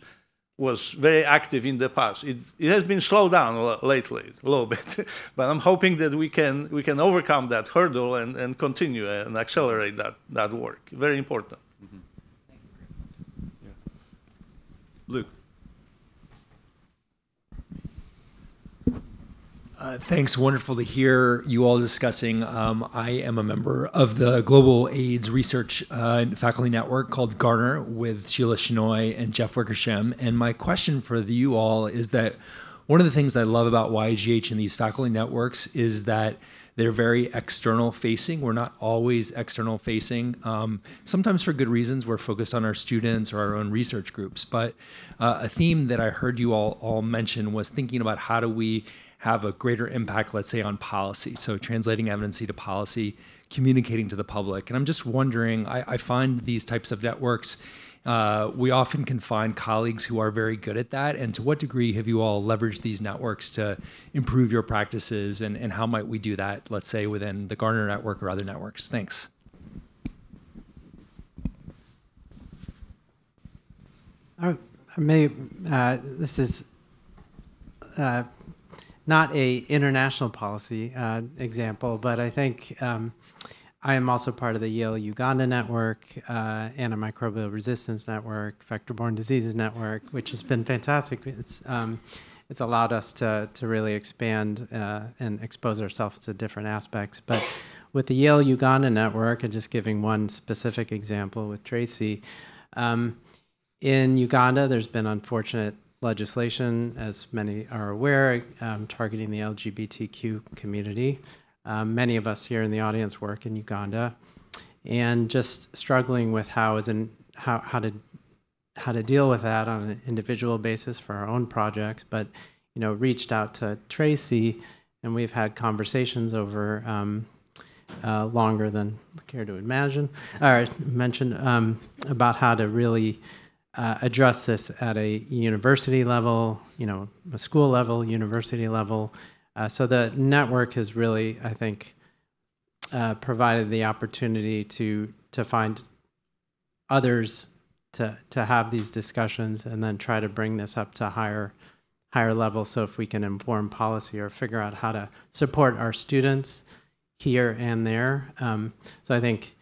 was very active in the past. It, it has been slowed down lately, a little [LAUGHS] bit, but I'm hoping that we can we can overcome that hurdle and, and continue and accelerate that, that work. Very important. Mm-hmm. Yeah. Luke. Uh, thanks. Wonderful to hear you all discussing. Um, I am a member of the Global AIDS Research uh, Faculty Network called Garner with Sheela Shenoi and Jeff Wickersham. And my question for the, you all is that one of the things I love about YIGH and these faculty networks is that they're very external facing. We're not always external facing. Um, sometimes for good reasons. We're focused on our students or our own research groups. But uh, a theme that I heard you all all mention was thinking about how do we have a greater impact, let's say, on policy. So translating evidence to policy, communicating to the public. And I'm just wondering, I, I find these types of networks, uh, we often can find colleagues who are very good at that. And to what degree have you all leveraged these networks to improve your practices? And, and how might we do that, let's say, within the Garner Network or other networks? Thanks. I may, uh, this is uh, not a international policy uh, example, but I think um, I am also part of the Yale Uganda Network, uh, Antimicrobial Resistance Network, Vector-Borne Diseases Network, which has been fantastic. It's um, it's allowed us to to really expand uh, and expose ourselves to different aspects. But with the Yale Uganda Network, and just giving one specific example with Tracy, um, in Uganda, there's been unfortunate legislation, as many are aware, um, targeting the LGBTQ community. Um, many of us here in the audience work in Uganda, and just struggling with how is in how how to how to deal with that on an individual basis for our own projects. But you know, reached out to Tracy, and we've had conversations over. Um, uh, longer than care to imagine or mention um, about how to really uh, address this at a university level, you know, a school level, university level. Uh, so the network has really, I think, uh, provided the opportunity to to find others to to have these discussions and then try to bring this up to higher higher levels. So if we can inform policy or figure out how to support our students here and there. Um, so I think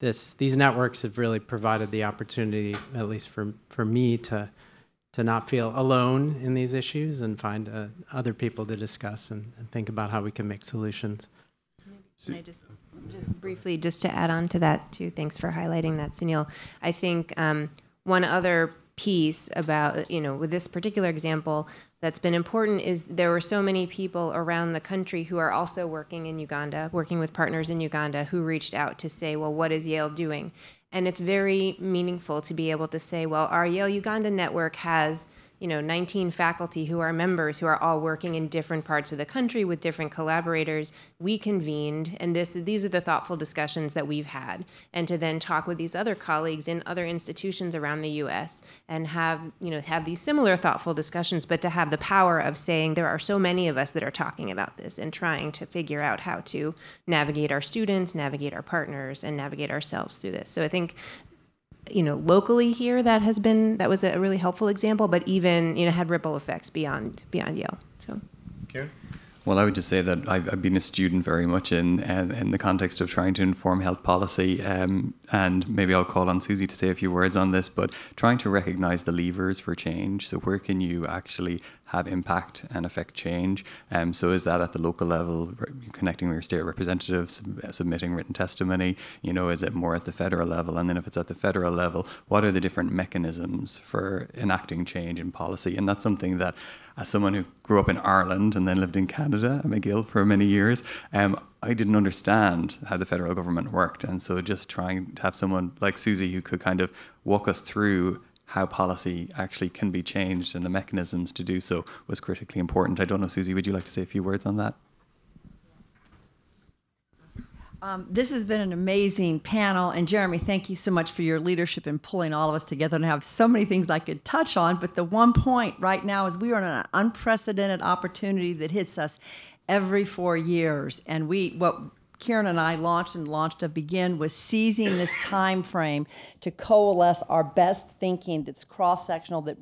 this these networks have really provided the opportunity, at least for for me, to to not feel alone in these issues and find uh, other people to discuss and, and, think about how we can make solutions. Can I just just briefly just to add on to that too? Thanks for highlighting that, Sunil. I think um, one other piece about you know with this particular example that's been important is there were so many people around the country who are also working in Uganda, working with partners in Uganda, who reached out to say, well, what is Yale doing? And it's very meaningful to be able to say, well, our Uganda network has you know 19 faculty who are members who are all working in different parts of the country with different collaborators we convened and this these are the thoughtful discussions that we've had. And to then talk with these other colleagues in other institutions around the US and have you know have these similar thoughtful discussions but to have the power of saying there are so many of us that are talking about this and trying to figure out how to navigate our students navigate our partners and navigate ourselves through this. So i think you know, locally here that has been that was a really helpful example, but even you know had ripple effects beyond beyond Yale. So, Kieran. Well, I would just say that I've, I've been a student very much in uh, in the context of trying to inform health policy, um, and maybe I'll call on Suzi to say a few words on this. But trying to recognise the levers for change. So where can you actually have impact and affect change? Um, so is that at the local level, connecting with your state representatives, submitting written testimony? You know, is it more at the federal level? And then if it's at the federal level, what are the different mechanisms for enacting change in policy? And that's something that as someone who grew up in Ireland and then lived in Canada, McGill for many years, um, I didn't understand how the federal government worked. And so just trying to have someone like Suzi who could kind of walk us through how policy actually can be changed and the mechanisms to do so was critically important. I don't know, Suzi, would you like to say a few words on that? Um, this has been an amazing panel. And Jeremy, thank you so much for your leadership in pulling all of us together and I have so many things I could touch on. But the one point right now is we are in an unprecedented opportunity that hits us every four years. And we, what Kieran and I launched and launched a BEGIN was seizing this [COUGHS] time frame to coalesce our best thinking that's cross-sectional that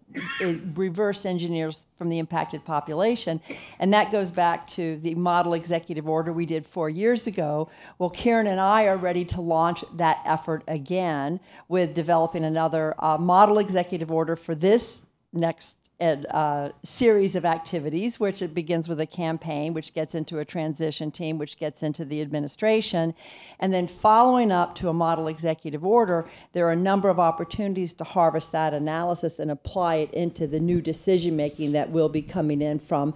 reverse engineers from the impacted population. And that goes back to the model executive order we did four years ago. Well Kieran and I are ready to launch that effort again with developing another uh, model executive order for this next ed, uh, series of activities, which it begins with a campaign, which gets into a transition team, which gets into the administration, and then following up to a model executive order, there are a number of opportunities to harvest that analysis and apply it into the new decision making that will be coming in from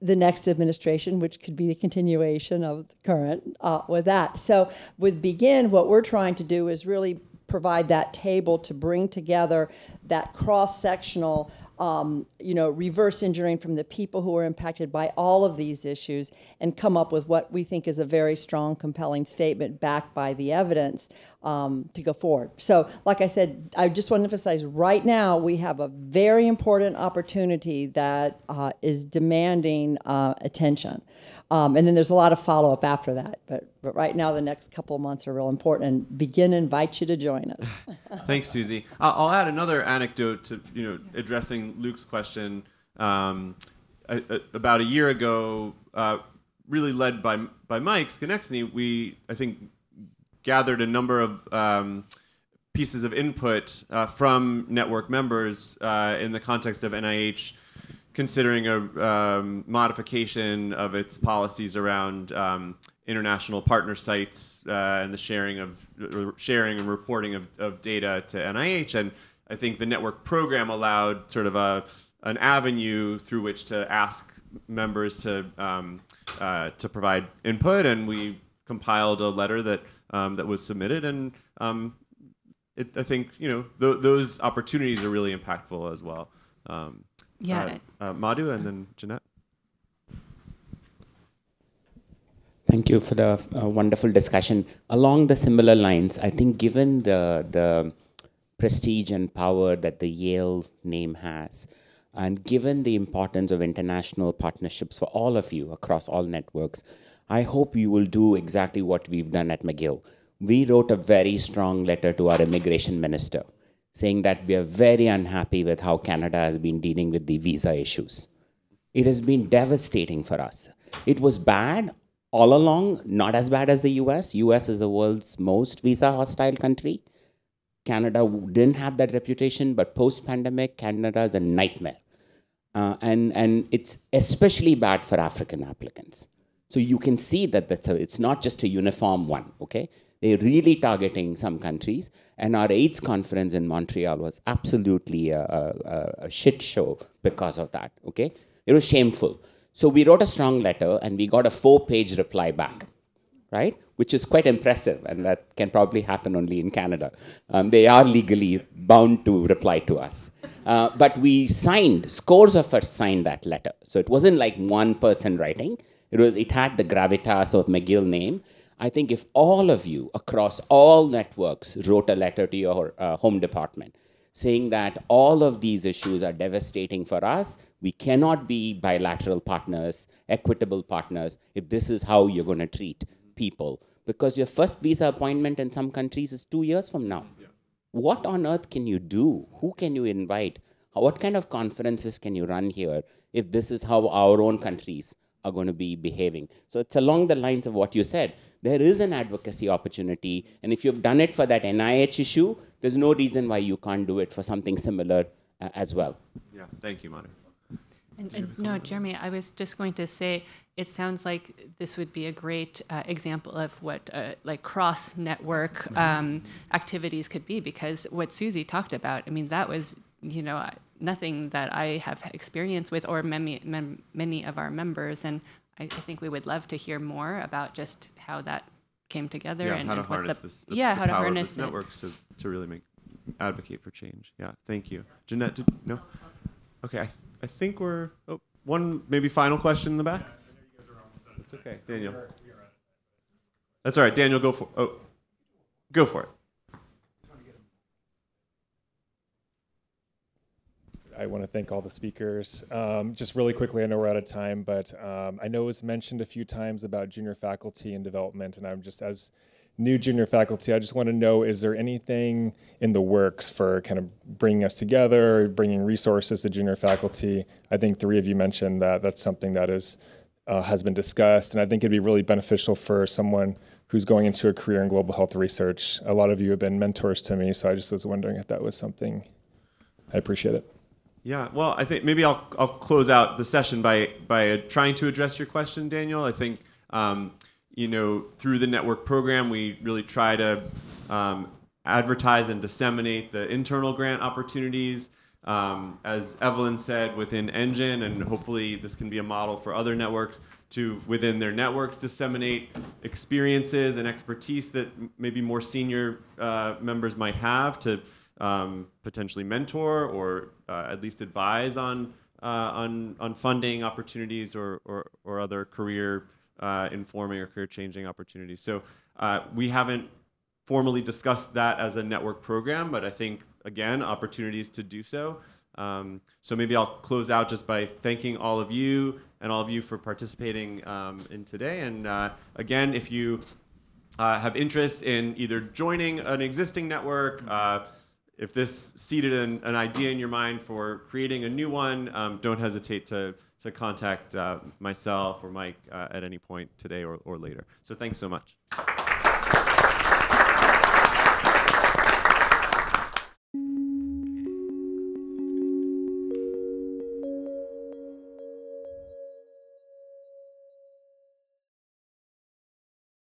the next administration, which could be the continuation of the current, uh, with that. So, with BEGIN, what we're trying to do is really provide that table to bring together that cross-sectional um, you know, reverse engineering from the people who are impacted by all of these issues and come up with what we think is a very strong, compelling statement backed by the evidence um, to go forward. So, like I said, I just want to emphasize right now we have a very important opportunity that uh, is demanding uh, attention. Um, and then there's a lot of follow up after that. But, but right now, the next couple of months are real important. And BEGIN invite you to join us. [LAUGHS] Thanks, Suzi. I'll add another anecdote to you know addressing Luke's question. Um, a, a, about a year ago, uh, really led by by Mike Skonieczny, we I think gathered a number of um, pieces of input uh, from network members uh, in the context of NIH considering a um, modification of its policies around um, international partner sites uh, and the sharing of sharing and reporting of, of data to NIH. And I think the network program allowed sort of a an avenue through which to ask members to um, uh, to provide input, and we compiled a letter that um, that was submitted, and um, it, I think you know th- those opportunities are really impactful as well. Um, yeah. Uh, uh, Madhu and then Jeanette. Thank you for the uh, wonderful discussion. Along the similar lines, I think given the, the prestige and power that the Yale name has, and given the importance of international partnerships for all of you across all networks, I hope you will do exactly what we've done at McGill. We wrote a very strong letter to our immigration minister saying that we are very unhappy with how Canada has been dealing with the visa issues. It has been devastating for us. It was bad all along, not as bad as the US. US is the world's most visa hostile country. Canada didn't have that reputation, but post pandemic, Canada is a nightmare. Uh, and, and it's especially bad for African applicants. So you can see that that's a, it's not just a uniform one, okay? They're really targeting some countries. And our AIDS conference in Montreal was absolutely a, a, a shit show because of that. Okay, it was shameful. So we wrote a strong letter and we got a four-page reply back, right? Which is quite impressive, and that can probably happen only in Canada. Um, they are legally bound to reply to us. Uh, but we signed, scores of us signed that letter. So it wasn't like one person writing. It was, it had the gravitas of McGill name, I think if all of you across all networks wrote a letter to your uh, home department saying that all of these issues are devastating for us, we cannot be bilateral partners, equitable partners, if this is how you're going to treat people. Because your first visa appointment in some countries is two years from now. Yeah. What on earth can you do? Who can you invite? What kind of conferences can you run here if this is how our own countries are going to be behaving? So it's along the lines of what you said there is an advocacy opportunity. And if you've done it for that NIH issue, there's no reason why you can't do it for something similar uh, as well. Yeah, thank you, Madhu. And, and no, Jeremy, I was just going to say, it sounds like this would be a great uh, example of what uh, like cross network um, activities could be because what Suzi talked about, I mean, that was you know nothing that I have experience with or many many of our members, and I, I, think we would love to hear more about just how that came together yeah, and, how to and harness the, this, the, yeah, the how to harness networks to, to really make advocate for change. Yeah, thank you, Jeanette. Did, no, okay. I, I think we're oh, one maybe final question in the back. That's okay, Daniel. That's all right, Daniel. Go for oh, go for it. I want to thank all the speakers. Um, just really quickly, I know we're out of time, but um, I know it was mentioned a few times about junior faculty and development, and I'm just as new junior faculty, I just want to know is there anything in the works for kind of bringing us together, bringing resources to junior faculty? I think three of you mentioned that that's something that is uh, has been discussed, and I think it'd be really beneficial for someone who's going into a career in global health research. A lot of you have been mentors to me, so I just was wondering if that was something. I appreciate it. Yeah, well, I think maybe I'll, I'll close out the session by by uh, trying to address your question, Daniel. I think um, you know through the network program we really try to um, advertise and disseminate the internal grant opportunities. Um, as Evelyn said, within ENGINE, and hopefully this can be a model for other networks to within their networks disseminate experiences and expertise that maybe more senior uh, members might have to um, potentially mentor or uh, at least advise on uh, on on funding opportunities or or, or other career uh, informing or career changing opportunities. So uh, we haven't formally discussed that as a network program, but I think again opportunities to do so. Um, so maybe I'll close out just by thanking all of you and all of you for participating um, in today. And uh, again, if you uh, have interest in either joining an existing network, if this seeded an, an, idea in your mind for creating a new one, um, don't hesitate to, to contact uh, myself or Mike uh, at any point today or, or later. So thanks so much.